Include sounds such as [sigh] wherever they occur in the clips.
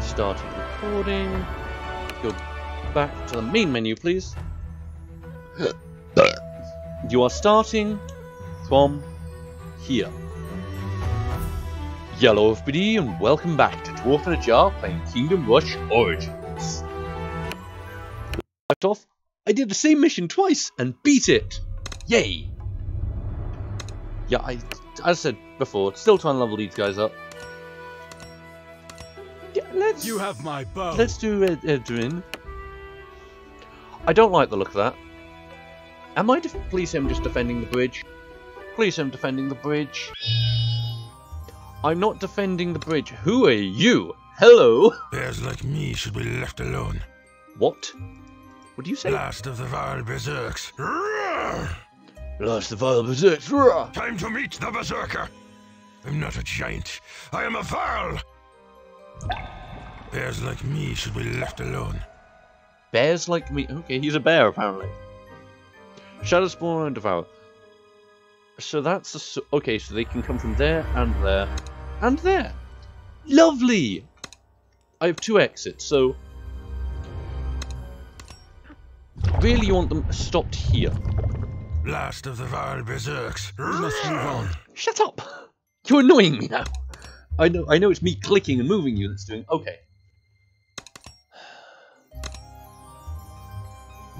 have started recording. Go back to the main menu, please. you are starting from here. Yellow everybody, and welcome back to Dwarf in a Jar playing Kingdom Rush Origins. Left off, I did the same mission twice and beat it! Yay! Yeah, I, as I said before, still trying to level these guys up. Yeah, let's, You have my bow. let's do Ed Edwin. I don't like the look of that. Am I def please him just defending the bridge? Please him defending the bridge. I'm not defending the bridge. Who are you? Hello? Bears like me should be left alone. What? What do you say? Last of the vile berserks. Roar! Last of the vile berserks. Roar! Time to meet the berserker. I'm not a giant. I am a varl. Bears like me should be left alone. Bears like me. Okay, he's a bear apparently. Shadow Spawn and Devour. So that's the. okay, so they can come from there and there and there. Lovely! I have two exits, so. Really, you want them stopped here? Last of the vile berserks. Must move on. Shut up! You're annoying me now. I know. I know it's me clicking and moving you that's doing. Okay.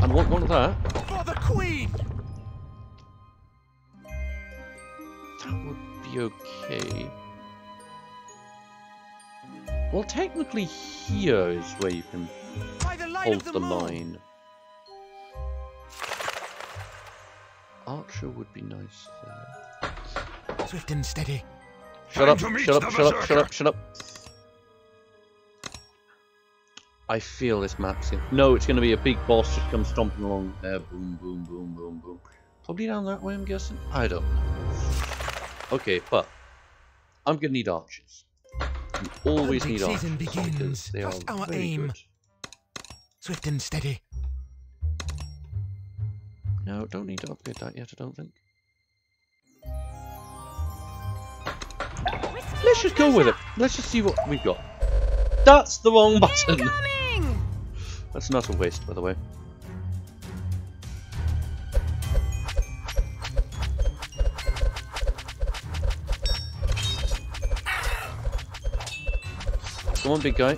And what one of that? For the queen! That would be okay. Well, technically here is where you can By the light hold the, the line. Archer would be nice there. Swift and steady. Shut Time up, to meet shut up, shut up, shut up, shut up. I feel this map's gonna... No, it's gonna be a big boss just come stomping along there. Boom, boom, boom, boom, boom. Probably down that way, I'm guessing? I don't know. Okay, but... I'm gonna need archers. You always need archers. season begins. They are Just our aim. good. Swift and steady. No, don't need to upgrade that yet, I don't think. Let's just go with it. Let's just see what we've got. That's the wrong button. That's not a waste, by the way. Come on, big guy.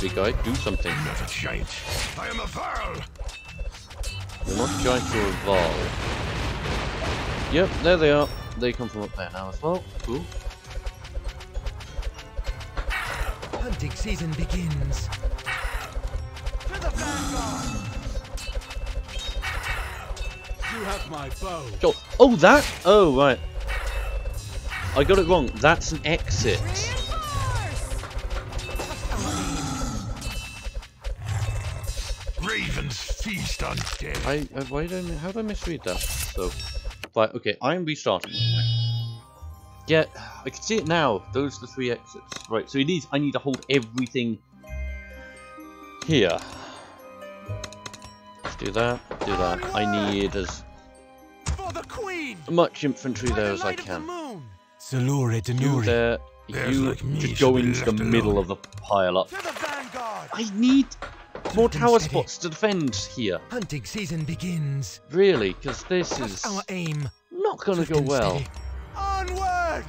Big guy, do something. I'm not a giant. I am a varl. You're not a giant, you're a Val. Yep, there they are. They come from up there now as well. Cool. Hunting season begins. To the vanguard. You have my bow. Oh, oh, that? Oh, right. I got it wrong. That's an exit. Ravens feast on dead. I, uh, why don't, how did I misread that? So, right, okay, I'm restarting. Yeah, I can see it now. Those are the three exits. Right, so it needs, I need to hold everything here. Let's do that, do that. I need as For the queen. much infantry there as I light of the can. Salure You Denuri. there, you like just should go into the left middle of the pile up. The. I need more Swift tower steady. spots to defend here. Hunting season begins. Really, because this is our aim. not going to go well. steady. Onward.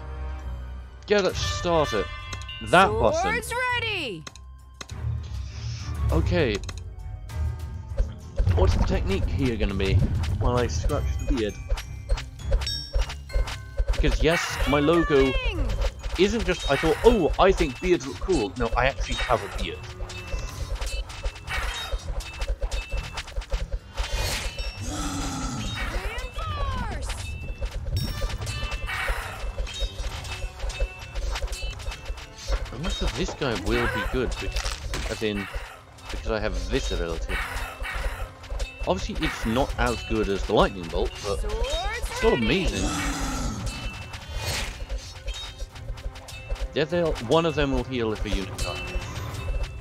Yeah, let's start it. That button. Swords ready! Okay. What's the technique here going to be? While I scratch the beard. Because yes, my logo isn't just, I thought, oh, I think beards look cool. No, I actually have a beard. Reinforce! Unless of this guy will be good, as in, because I have this ability. Obviously, it's not as good as the lightning bolt, but Swords still amazing. Yeah, they'll, one of them will heal if a unit dies.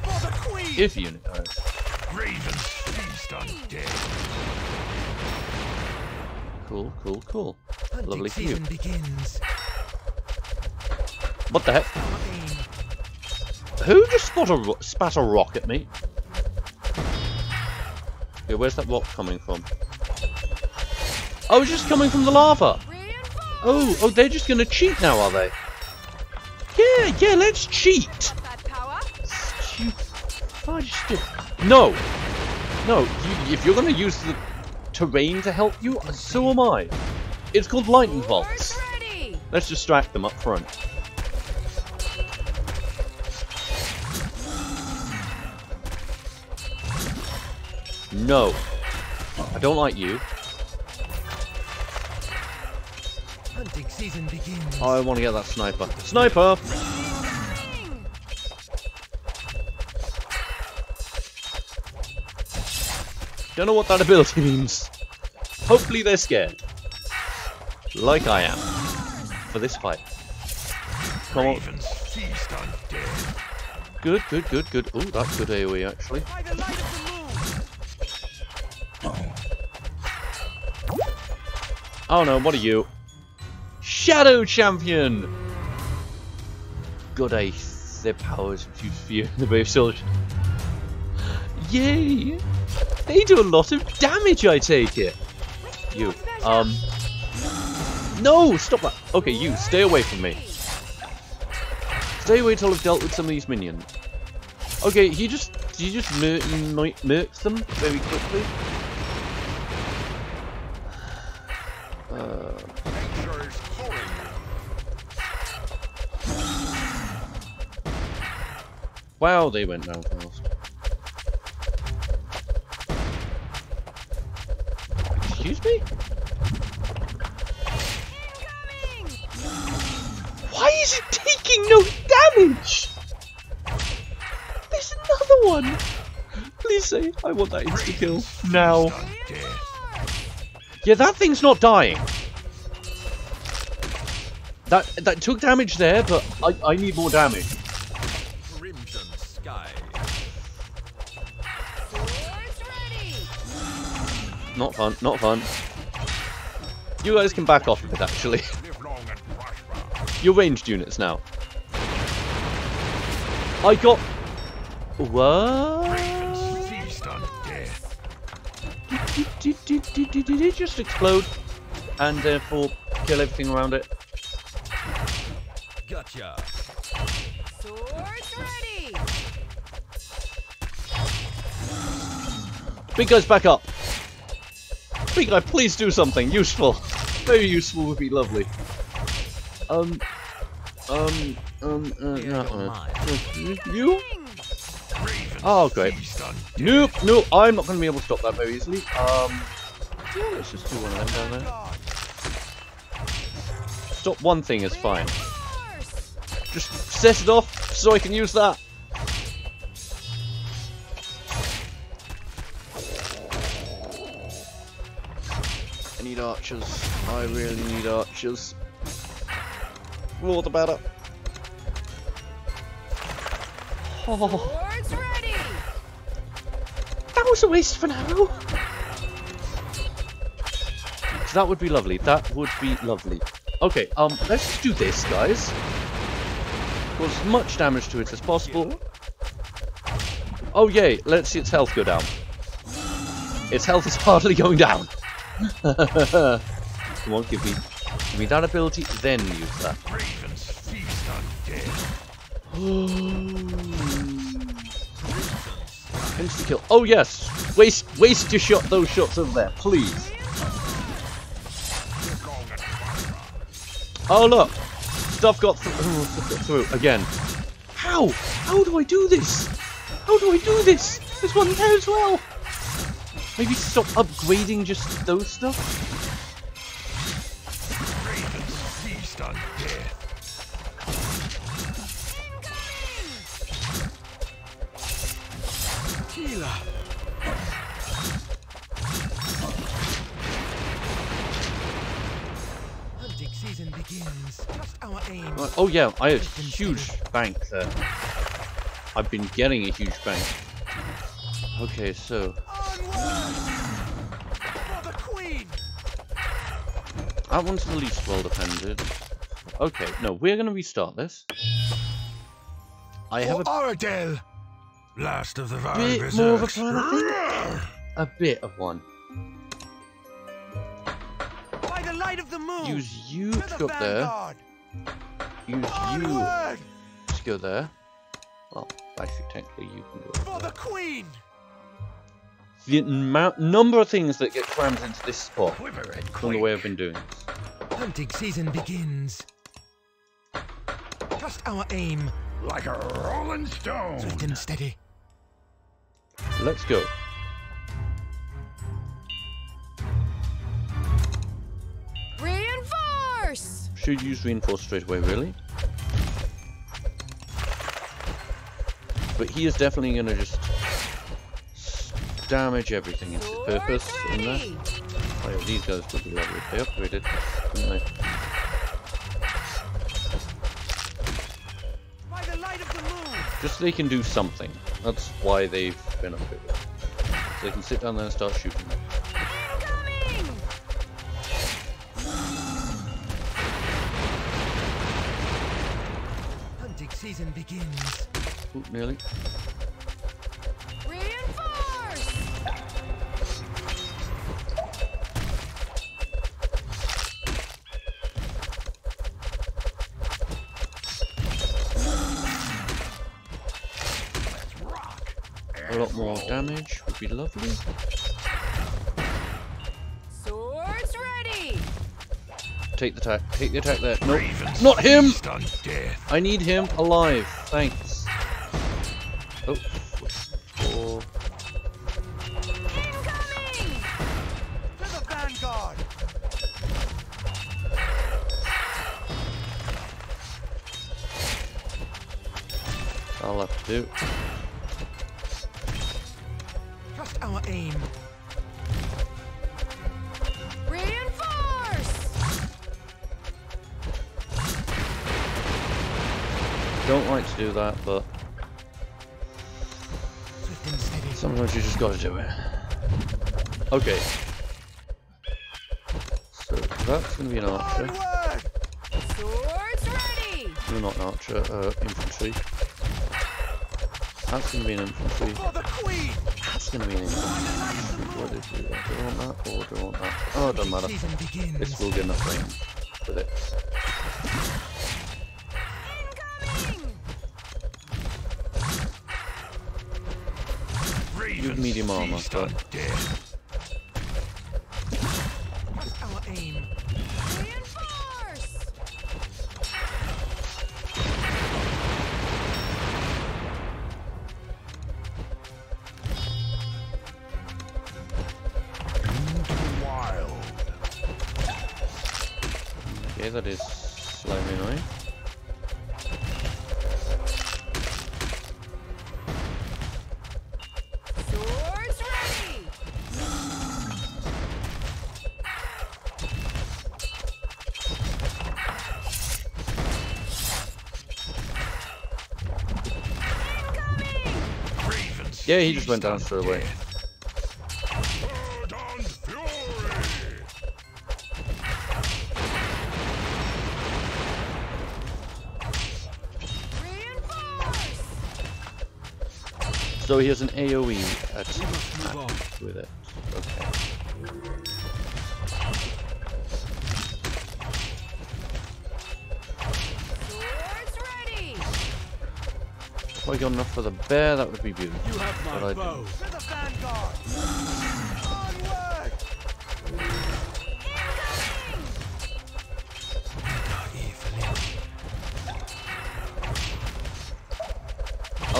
For the queen. If a unit dies. Ravens feast on dead. Cool, cool, cool. Hunting Lovely for you. begins. What the heck? Who just spot a spat a rock at me? Yeah, where's that rock coming from? Oh, it's just coming from the lava. Oh, oh, they're just gonna cheat now, are they? Yeah, yeah, let's cheat. You. No, no. You, if you're gonna use the terrain to help you, so am I. It's called lightning bolts. Let's distract them up front. No. I don't like you. Hunting season begins. I want to get that sniper. Sniper! Don't know what that ability [laughs] means. Hopefully they're scared. Like I am. For this fight. Come on. Ravens feast on death. Good, good, good, good. Oh, that's good AoE actually. Oh no, what are you? Shadow Champion! Good ace. Their powers reduce fear in the brave soldier. Yay! They do a lot of damage, I take it. You. Um. No! Stop that! Okay, you, stay away from me. Stay away till I've dealt with some of these minions. Okay, he just he just mur mur murks them very quickly. Wow, they went down fast. Excuse me? Incoming. Why is it taking no damage? There's another one. Please say I want that insta kill now. Yeah, that thing's not dying. That that took damage there, but I, I need more damage. Not fun, not fun. You guys can back off a bit, actually. Live long and prosper. You're ranged units now. I got... What? Ravens on death. Did, did, did, did, did it just explode? And uh, therefore kill everything around it? Gotcha. Swords ready. Big guys, back up! Big please do something useful. Very useful would be lovely. Um, um, um, uh, Here no, uh, uh, you? Oh, great. feast on death. Nope, nope, I'm not going to be able to stop that very easily. Um, yeah, let's just do one of them down there. Stop one thing is fine. Just set it off so I can use that. I need archers. I really need archers. More the better. Oh, ready. that was a waste for now. That would be lovely. That would be lovely. Okay, um, let's just do this, guys. Cause as much damage to it as possible. Oh yay, let's see its health go down. Its health is [laughs] hardly going down. Come on, give me, give me that ability, then use that. Insta kill. Oh yes, waste, waste your shot, those shots over there, please. Oh look, stuff got, stuff [laughs] got through again. How? How do I do this? How do I do this? There's one there as well. Maybe stop upgrading just those stuff. Oh yeah, I have a huge bank there. I've been getting a huge bank. Okay, so Onward! For the queen! that one's the least well defended. Okay, no, we're gonna restart this. I have For a! Last of the bit more of a plan, a bit of one. By the light of the moon. Use you to to go up there. Use you Onward to go there. Well, actually, technically, you can go for up the queen. The amount, number of things that get crammed into this spot Quiver and from the way I've been doing this. Hunting season begins. Trust our aim. Like a rolling stone. Swift and steady. Let's go. Reinforce! Should use reinforce straight away, really. But he is definitely going to just s- damage everything. It's his purpose in that. Oh, yeah, these guys will be leveled. They upgraded, didn't they? By the light of the moon. Just so they can do something. That's why they've been upgraded. So they can sit down there and start shooting. Incoming! Hunting season begins. Ooh, nearly. A lot more damage would be lovely. Swords ready! Take the attack. Take the attack there. Nope. Ravens Not him! feast on death. I need him alive. Thanks. Trust our aim. Reinforce! Don't like to do that, but Swift and steady. sometimes you just gotta do it. Okay. So that's gonna be an archer. Onward. Swords ready! You're not an archer, uh, infantry. That's gonna be an infantry. For the queen. That's gonna be an infantry. What is it? Do I want that or do I want that? Oh, it oh, doesn't matter. Oh. Season. This will get enough range with it. Incoming! Ravens medium armor, but- on death. Trust our aim. That is slightly annoying. Swords ready! Incoming! Ravens Yeah, he just went feast down straight away. So he has an AoE We must move attack with it. Okay. If I got enough for the bear, that would be beautiful. You have But I my bow. To the vanguard. Onward.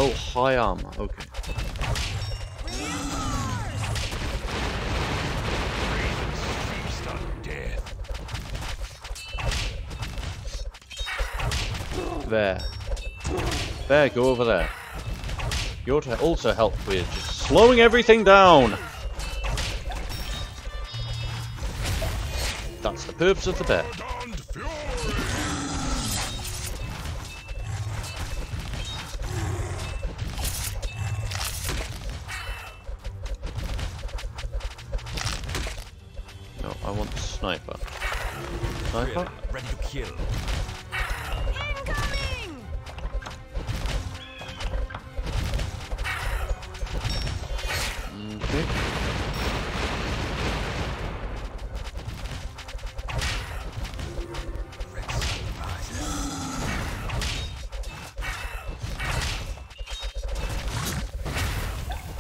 Oh, high armor. Okay. Reinforce! Feast on death. There. There, go over there. You're to also help with just slowing everything down. That's the purpose of the bear.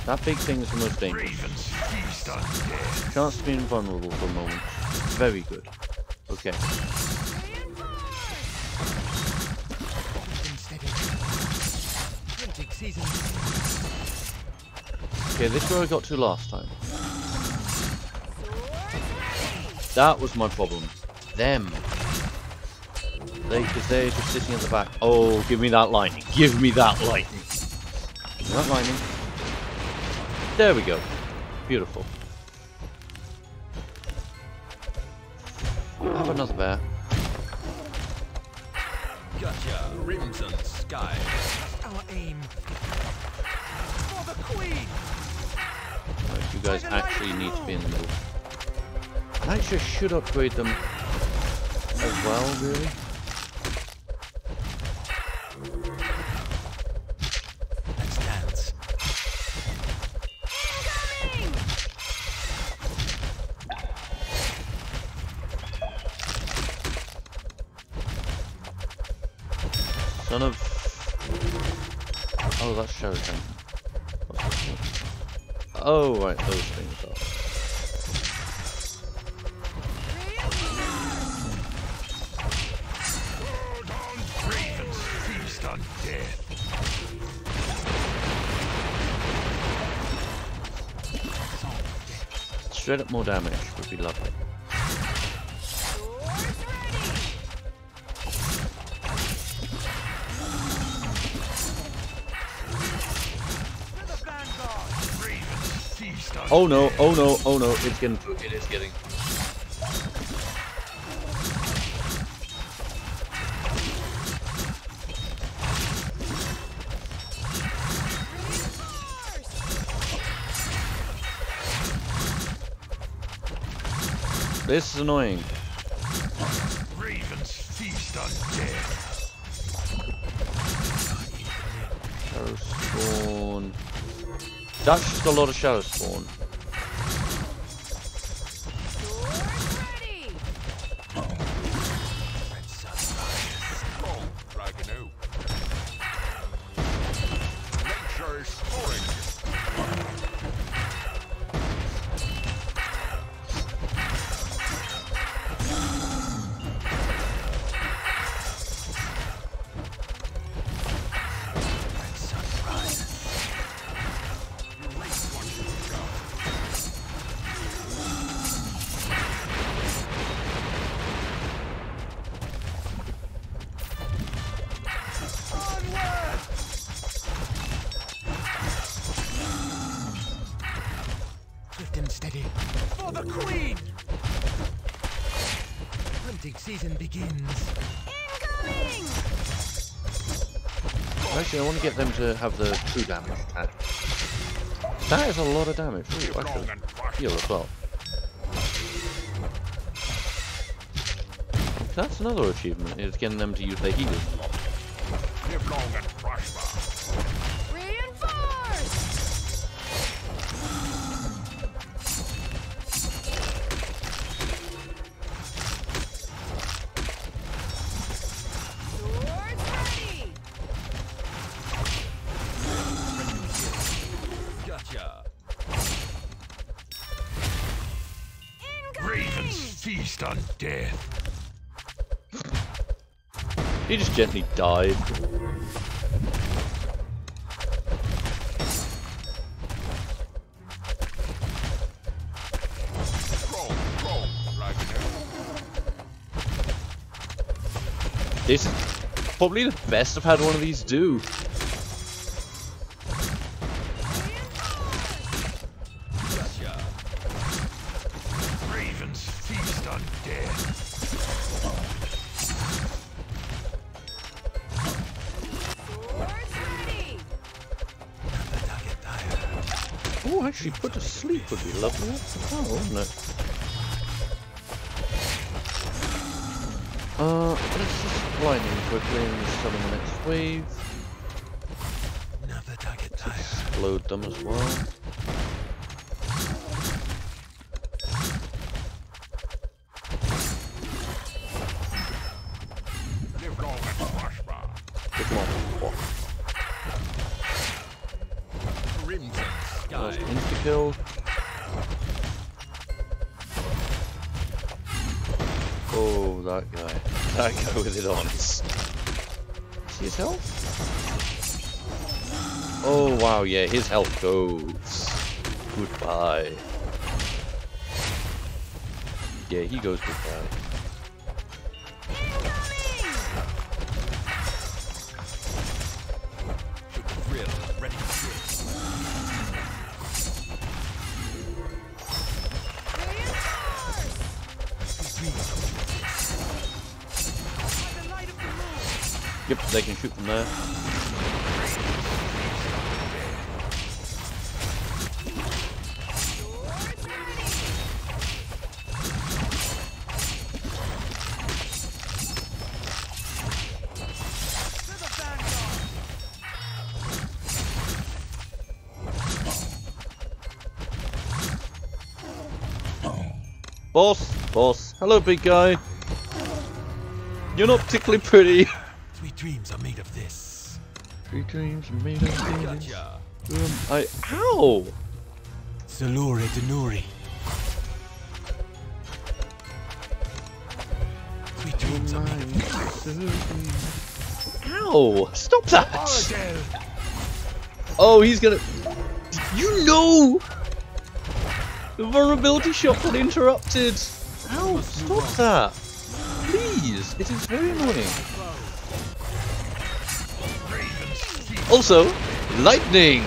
That big thing is the most dangerous. Chance to be invulnerable for a moment. Very good. Okay. Okay, this is where I got to last time. That was my problem. Them. They, because they're just sitting at the back. Oh, give me that lightning. Give me that lightning. That lightning. There we go. Beautiful. Have another bear. Gotcha. Rims and sky. Our aim. For the queen. Right, you guys actually need to be in the middle. And actually, should upgrade them as well, really. Oh? Oh, right, those things are. Straight up more damage would be lovely. Oh no, oh no, oh no, it's getting to it, it is getting. This is annoying. Ravens feast on death. Shadow spawn. That's just a lot of shadow spawn. Actually, I want to get them to have the true damage attack. That is a lot of damage. Ooh, prosper. heal as well. That's another achievement, is getting them to use their healers. Death. He just gently died. This is probably the best I've had one of these do. Ravens feast on death. Swords ready! The. Oh, actually, put to sleep would be lovely. Oh, wouldn't it? Uh, let's just lightning quickly and summon the next wave. Another target there. Explode them as well. That guy. That guy with it on. See his health? Oh, wow, yeah, his health goes. Goodbye. Yeah, he goes goodbye. They can shoot from there. Swords ready. To the vanguard. Boss! Boss! Hello, big guy! You're not particularly pretty! [laughs] Sweet dreams are made of this. Three dreams are made of things. Gotcha. Um, I. ow. Salure Denuri. Sweet dreams are made of this. Ow! Stop that! Oh, he's gonna. You know! The vulnerability shot got interrupted! Ow! Stop that! Please! It is very annoying. Also, lightning!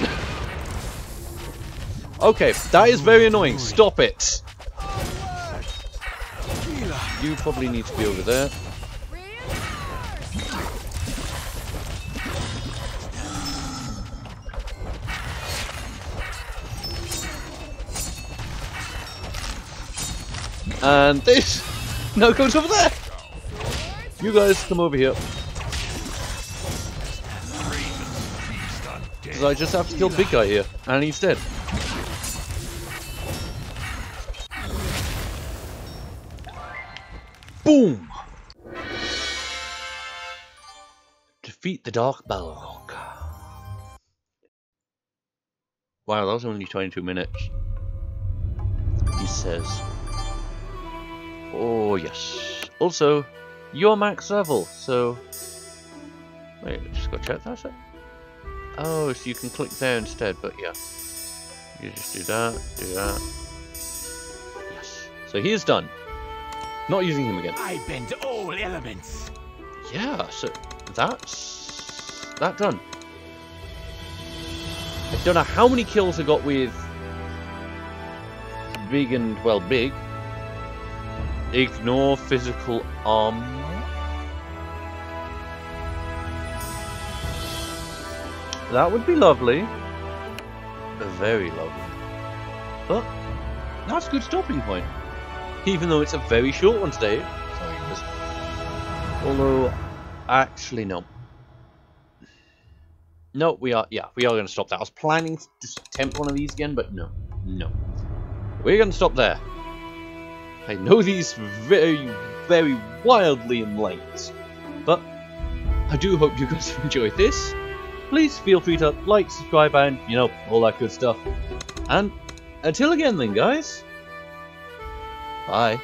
Okay, that is very annoying. Stop it! You probably need to be over there. And this [laughs] now goes over there. You guys come over here. I just have to kill big guy here, and he's dead. Boom! Defeat the Dark Balrog. Wow, that was only 22 minutes. He says. Oh, yes. Also, you're max level, so... Wait, just go check that. out. Oh, so you can click there instead, but yeah. You just do that, do that. Yes. So he is done. Not using him again. I bend all elements. Yeah, so that's that done. I don't know how many kills I got with big and well big. Ignore physical armor. That would be lovely. Very lovely. But that's a good stopping point. Even though it's a very short one today. Sorry, just Although, actually, no. No, we are, yeah, we are going to stop that. I was planning to just attempt one of these again, but no, no. We're going to stop there. I know these very, very wildly in length, but I do hope you guys [laughs] enjoyed this. Please feel free to like, subscribe, and, you know, all that good stuff. And until again then, guys. Bye.